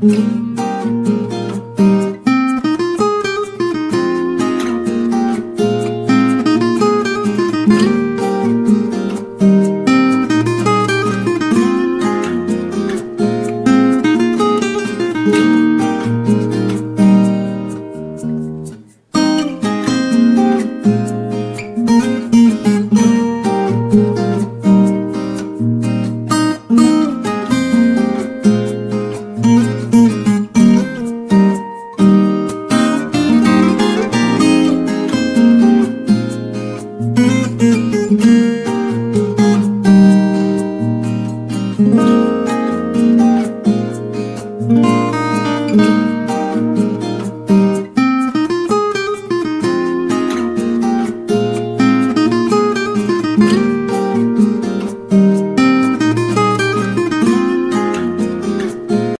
Mm-hmm.